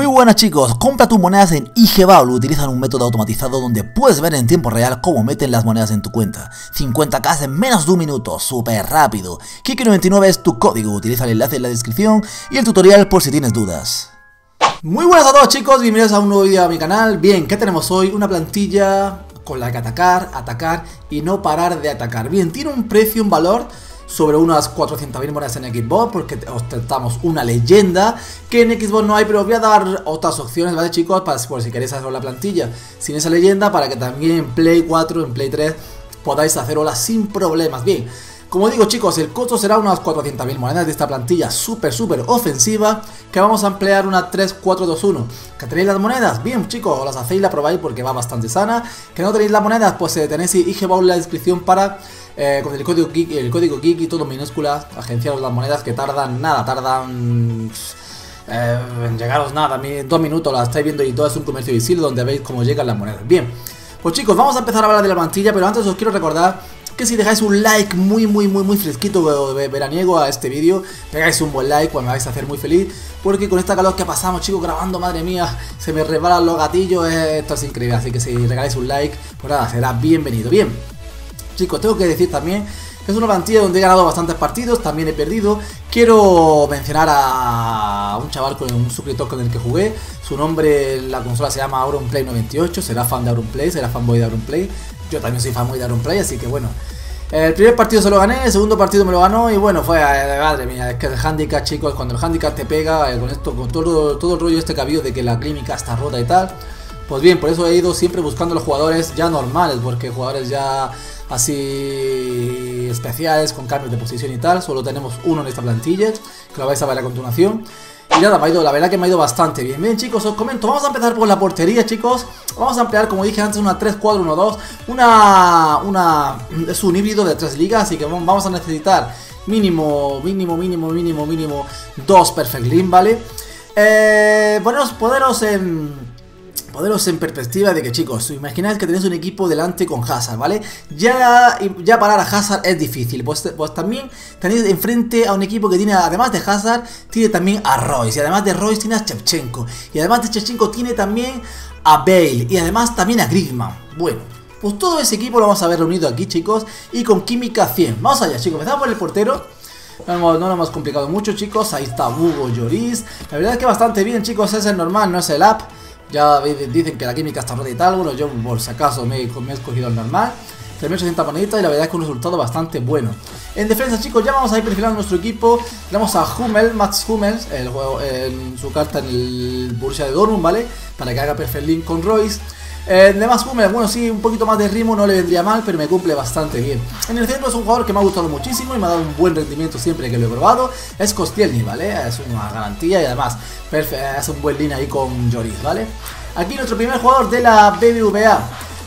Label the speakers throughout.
Speaker 1: Muy buenas chicos, compra tus monedas en IGBAUL, utilizan un método automatizado donde puedes ver en tiempo real cómo meten las monedas en tu cuenta. 50k en menos de un minuto, súper rápido. Kiki99 es tu código, utiliza el enlace en la descripción y el tutorial por si tienes dudas. Muy buenas a todos chicos, bienvenidos a un nuevo vídeo a mi canal. Bien, ¿qué tenemos hoy? Una plantilla con la que atacar, atacar y no parar de atacar. Bien, tiene un precio, un valor sobre unas 400.000 monedas en Xbox porque ostentamos una leyenda que en Xbox no hay, pero os voy a dar otras opciones, ¿vale chicos? Para, si queréis hacer la plantilla sin esa leyenda para que también en Play 4, en Play 3 podáis hacerla sin problemas. Bien, como digo chicos, el costo será unas 400.000 monedas de esta plantilla súper súper ofensiva que vamos a emplear una 3-4-2-1. ¿Que tenéis las monedas? Bien chicos, las hacéis y la probáis porque va bastante sana. ¿Que no tenéis las monedas? Pues eh, tenéis IGBAU en la descripción para eh, con el código Kiki, el código Kiki, todo minúsculas, agenciaros las monedas que tardan nada, tardan eh, en llegaros nada, dos minutos las estáis viendo y todo es un comercio visible donde veis cómo llegan las monedas. Bien, pues chicos, vamos a empezar a hablar de la plantilla, pero antes os quiero recordar que si dejáis un like muy muy muy muy fresquito veraniego a este vídeo, pegáis un buen like, pues me vais a hacer muy feliz, porque con esta calor que pasamos chicos grabando, madre mía, se me resbalan los gatillos, esto es increíble, así que si regaláis un like, pues nada, será bienvenido. Bien, chicos, tengo que decir también que es una plantilla donde he ganado bastantes partidos, también he perdido. Quiero mencionar a un chaval con un suscriptor con el que jugué. Su nombre en la consola se llama AuronPlay98, será fan de Auronplay, será fanboy de Auronplay. Yo también soy fanboy de Auronplay, así que bueno. El primer partido se lo gané, el segundo partido me lo ganó y bueno, fue, eh, madre mía, es que el handicap, chicos, cuando el handicap te pega, eh, con esto, con todo, todo el rollo este que ha habido de que la clínica está rota y tal, pues bien, por eso he ido siempre buscando los jugadores ya normales, porque jugadores ya así especiales con cambios de posición y tal. Solo tenemos uno en esta plantilla, que lo vais a ver a continuación. Y nada, me ha ido, la verdad que me ha ido bastante bien. Bien, chicos, os comento. Vamos a empezar por la portería, chicos. Vamos a emplear, como dije antes, una 3-4-1-2. Una, una. Es un híbrido de tres ligas, así que vamos a necesitar mínimo, mínimo, mínimo, mínimo, mínimo dos Perfect Lean, ¿vale? Eh, poneros, poderos en poneros en perspectiva de que chicos, imagináis que tenéis un equipo delante con Hazard, ¿vale? Ya, ya parar a Hazard es difícil, pues, pues también tenéis enfrente a un equipo que tiene, además de Hazard, tiene también a Royce, y además de Royce tiene a Chevchenko, y además de Chevchenko tiene también a Bale, y además también a Griezmann. Bueno, pues todo ese equipo lo vamos a ver reunido aquí chicos, y con química 100. Vamos allá chicos, empezamos por el portero. No, no lo hemos complicado mucho chicos, ahí está Hugo Lloris. La verdad es que bastante bien chicos, es el normal, no es el app. Ya dicen que la química está rota y tal. Bueno, yo por si acaso me, he escogido el normal. 3.800 moneditas y la verdad es que un resultado bastante bueno. En defensa, chicos, ya vamos a ir perfilando nuestro equipo. Tenemos a Hummel, Max Hummel, el juego, en su carta en el Borussia de Dortmund, ¿vale? Para que haga perfect link con Royce. Eh, de más Hummel, bueno, sí, un poquito más de ritmo no le vendría mal, pero me cumple bastante bien. En el centro es un jugador que me ha gustado muchísimo y me ha dado un buen rendimiento siempre que lo he probado. Es Kostielny, ¿vale? Es una garantía y además hace un buen línea ahí con Joris, ¿vale? Aquí nuestro primer jugador de la BBVA,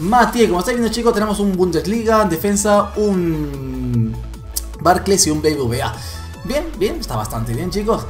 Speaker 1: Matías. Como estáis viendo chicos, tenemos un Bundesliga, en defensa, un Barclays y un BBVA. Bien, bien, está bastante bien chicos.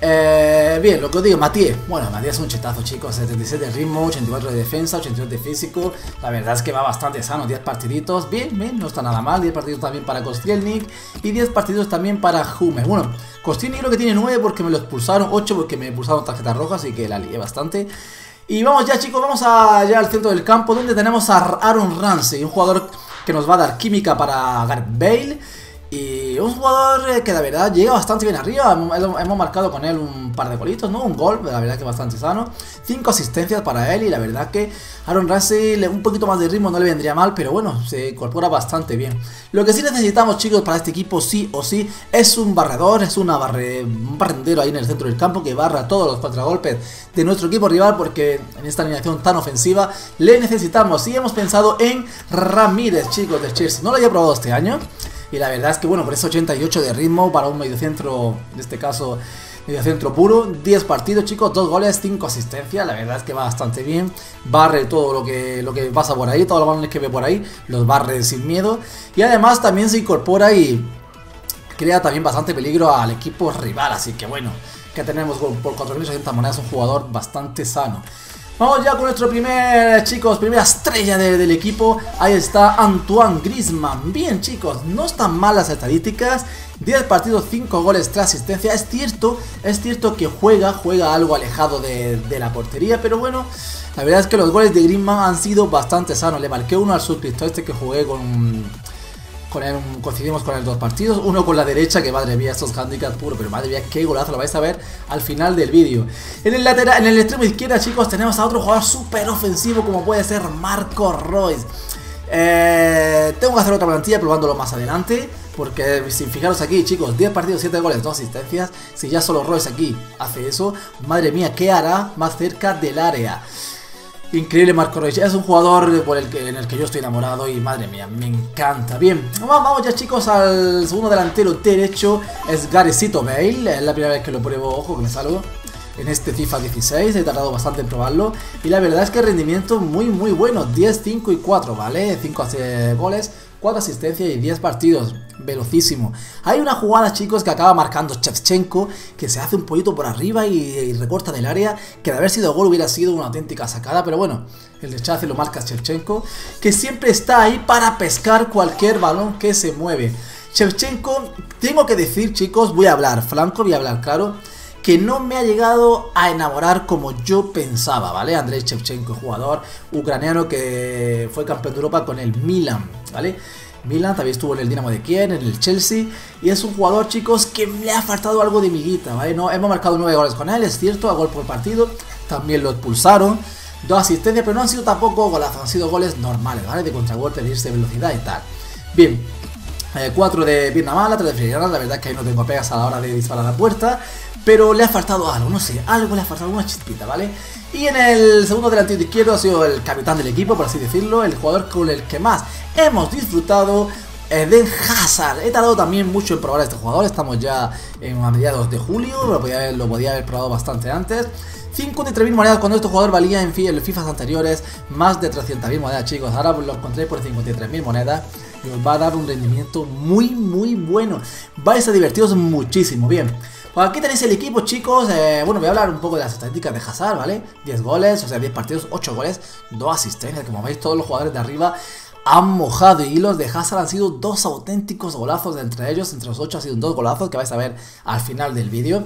Speaker 1: Eh, bien, lo que os digo, Matías. Bueno, Matías es un chetazo, chicos. 77 de ritmo, 84 de defensa, 82 de físico. La verdad es que va bastante sano. 10 partiditos. Bien, bien, no está nada mal. 10 partidos también para Kostrielnik. Y 10 partidos también para Hume. Bueno, Kostrielnik creo que tiene 9 porque me lo expulsaron. 8 porque me expulsaron tarjetas rojas. Así que la lié bastante. Y vamos ya chicos, vamos allá al centro del campo donde tenemos a Aaron Ramsey, un jugador que nos va a dar química para Gareth Bale. Un jugador eh, que la verdad llega bastante bien arriba. Hemos marcado con él un par de golitos, ¿no? Un gol, la verdad que bastante sano. Cinco asistencias para él y la verdad que Aaron Ramsey un poquito más de ritmo no le vendría mal, pero bueno, se incorpora bastante bien. Lo que sí necesitamos, chicos, para este equipo sí o sí es un barredor, es una barre, un barrendero ahí en el centro del campo que barra todos los contragolpes de nuestro equipo rival porque en esta alineación tan ofensiva le necesitamos. Y hemos pensado en Ramírez, chicos, del Chelsea. No lo había probado este año. Y la verdad es que, bueno, por ese 88 de ritmo para un mediocentro, en este caso, mediocentro puro. 10 partidos, chicos, 2 goles, 5 asistencias. La verdad es que va bastante bien. Barre todo lo que, lo que pasa por ahí, todos los balones que ve por ahí, los barre sin miedo. Y además también se incorpora y crea también bastante peligro al equipo rival. Así que, bueno, que tenemos por 4.600 monedas un jugador bastante sano. Vamos ya con nuestro primer, chicos, primera estrella del equipo. Ahí está Antoine Griezmann. Bien, chicos, no están mal las estadísticas. 10 partidos, 5 goles, 3 asistencia. Es cierto, es cierto que juega, juega algo alejado de, la portería, pero bueno, la verdad es que los goles de Griezmann han sido bastante sanos. Le marqué uno al suscriptor este que jugué con con él coincidimos con él dos partidos, uno con la derecha, que madre mía, estos handicaps puro, pero madre mía, qué golazo, lo vais a ver al final del vídeo. En el lateral, en el extremo izquierda, chicos, tenemos a otro jugador súper ofensivo como puede ser Marco Royce. Eh, tengo que hacer otra plantilla probándolo más adelante. Porque si fijaros aquí, chicos, 10 partidos, 7 goles, 2 asistencias. Si ya solo Royce aquí hace eso, madre mía, ¿qué hará más cerca del área? Increíble Marco Reus, es un jugador en el que yo estoy enamorado y madre mía, me encanta. Bien, vamos ya chicos al segundo delantero derecho, es Garecito Bale, es la primera vez que lo pruebo, ojo que me salgo en este FIFA 16, he tardado bastante en probarlo. Y la verdad es que rendimiento muy muy bueno, 10, 5 y 4, ¿vale? 5 goles, 4 asistencias y 10 partidos, velocísimo. Hay una jugada chicos que acaba marcando Chevchenko, que se hace un pollito por arriba y, recorta del área, que de haber sido gol hubiera sido una auténtica sacada, pero bueno, el rechace lo marca Chevchenko, que siempre está ahí para pescar cualquier balón que se mueve. Chevchenko, tengo que decir chicos, voy a hablar franco, voy a hablar claro, que no me ha llegado a enamorar como yo pensaba, ¿vale? Andrei Shevchenko, jugador ucraniano que fue campeón de Europa con el Milan, ¿vale? Milan también estuvo en el Dinamo de Kiev, en el Chelsea, y es un jugador, chicos, que le ha faltado algo de miguita, ¿vale? No, hemos marcado nueve goles con él, es cierto, a gol por partido, también lo expulsaron, dos asistencias, pero no han sido tampoco golazos, han sido goles normales, ¿vale? De contragolpe, de irse de velocidad y tal. Bien, 4 eh, de pierna mala, 3 de filigrana, la verdad es que ahí no tengo pegas a la hora de disparar la puerta, pero le ha faltado algo, no sé, algo le ha faltado, una chispita, ¿vale? Y en el segundo delantero izquierdo ha sido el capitán del equipo, por así decirlo, el jugador con el que más hemos disfrutado, Eden Hazard. He tardado también mucho en probar a este jugador, estamos ya en a mediados de julio, lo podía, haber, lo podía haber probado bastante antes. 53.000 monedas cuando este jugador valía en, en FIFA anteriores más de 300.000 monedas, chicos. Ahora lo encontré por 53.000 monedas y os va a dar un rendimiento muy, muy bueno. Vais a divertiros muchísimo. Bien, pues aquí tenéis el equipo, chicos. Eh, bueno, voy a hablar un poco de las estadísticas de Hazard, ¿vale? 10 goles, o sea, 10 partidos, 8 goles, 2 asistencias. Como veis, todos los jugadores de arriba han mojado y los de Hazard han sido dos auténticos golazos entre ellos, entre los 8 ha sido dos golazos que vais a ver al final del vídeo.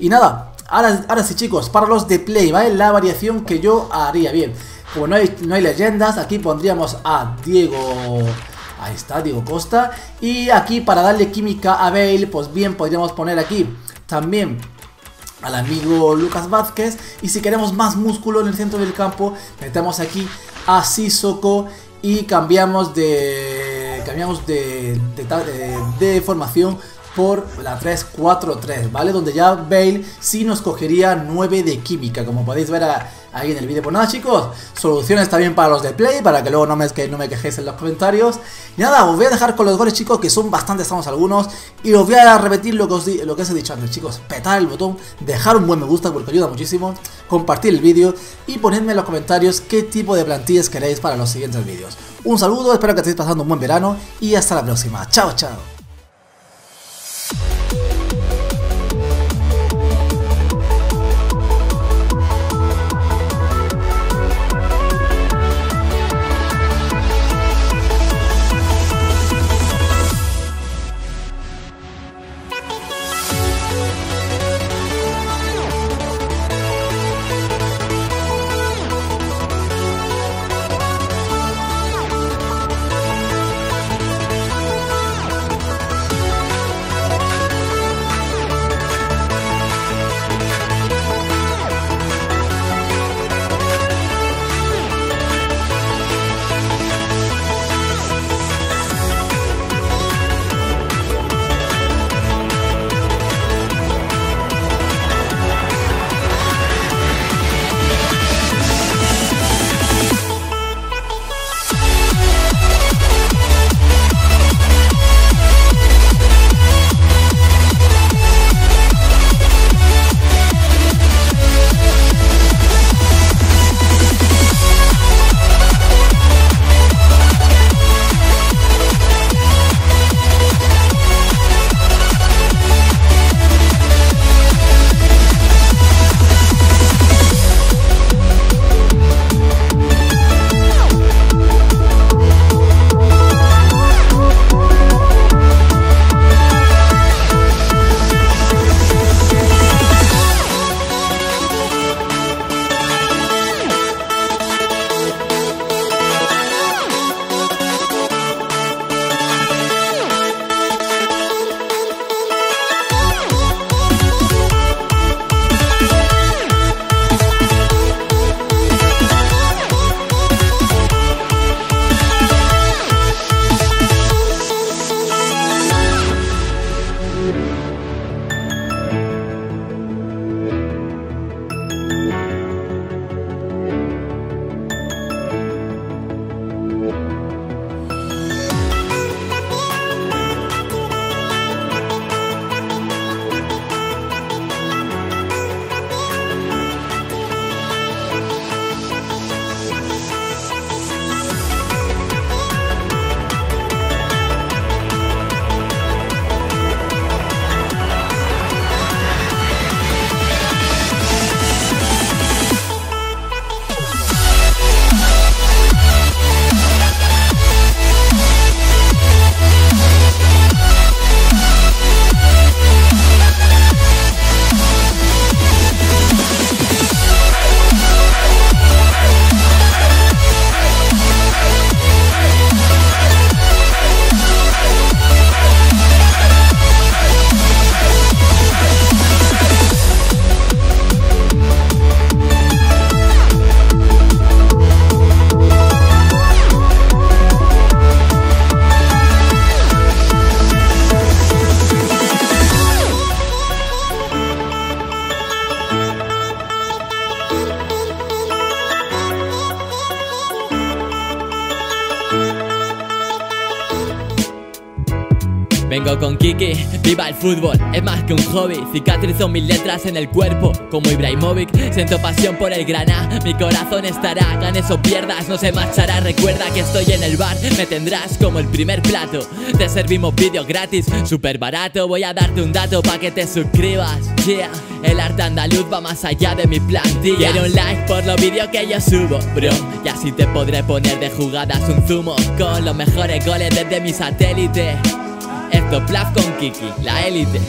Speaker 1: Y nada, ahora, ahora sí chicos, para los de play, ¿vale? La variación que yo haría, bien, como no hay, no hay leyendas, aquí pondríamos a Diego... Ahí está, Diego Costa. Y aquí para darle química a Bale, pues bien, podríamos poner aquí también al amigo Lucas Vázquez. Y si queremos más músculo en el centro del campo, metemos aquí a Sissoko y cambiamos de cambiamos de, de, formación por la 3-4-3, ¿vale? Donde ya Bale sí nos cogería 9 de química, como podéis ver ahí en el vídeo. Pues nada, chicos, soluciones también para los de Play, para que luego no me, quejéis en los comentarios. Y nada, os voy a dejar con los goles, chicos, que son bastante estamos algunos. Y os voy a repetir lo que os, lo que os he dicho antes, chicos. Petar el botón, dejar un buen me gusta porque ayuda muchísimo, compartir el vídeo y ponedme en los comentarios qué tipo de plantillas queréis para los siguientes vídeos. Un saludo, espero que estéis pasando un buen verano y hasta la próxima. Chao, chao.
Speaker 2: Con Kiki, viva el fútbol, es más que un hobby Cicatrizo mis letras en el cuerpo, como Ibrahimovic Siento pasión por el graná, mi corazón estará Ganes o pierdas, no se marchará. Recuerda que estoy en el bar, me tendrás como el primer plato. Te servimos vídeos gratis, súper barato. Voy a darte un dato pa' que te suscribas. Yeah, el arte andaluz va más allá de mi plantilla. Quiero un like por los vídeos que yo subo, bro. Y así te podré poner de jugadas un zumo Con los mejores goles desde mi satélite esto Plaf con Kiki, la élite.